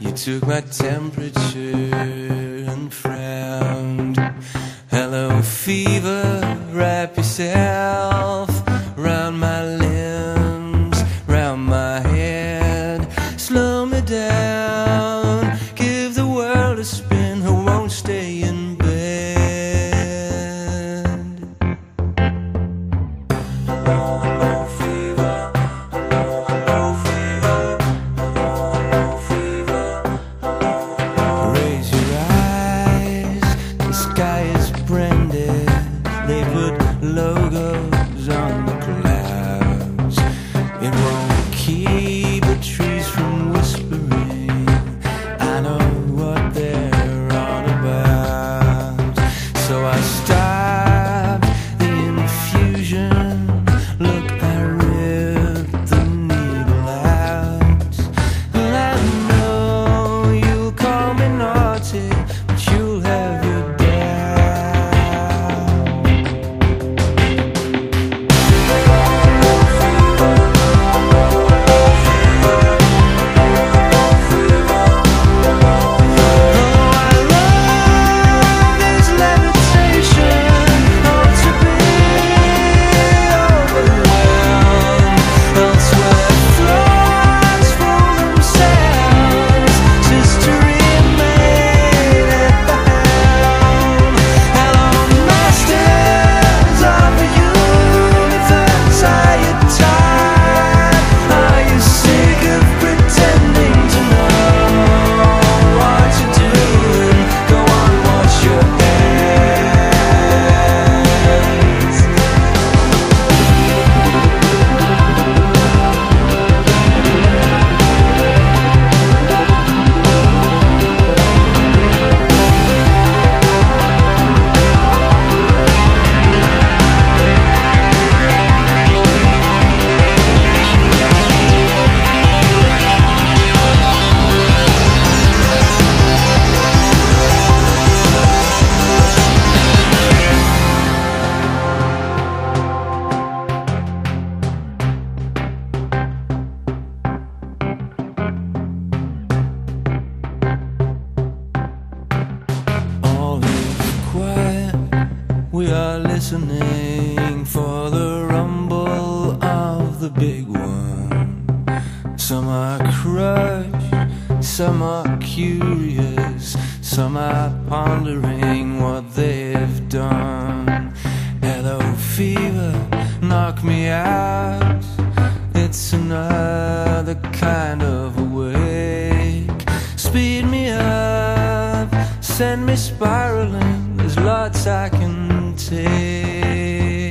He took my temperature and frowned. Hello, fever, wrap yourself round my limbs, round my head. Slow me down, give the world a spin. Are listening for the rumble of the big one. Some are crushed, some are curious, some are pondering what they've done. Hello, fever, knock me out. It's another kind of awake. Speed me up, send me spiraling. There's lots I can take.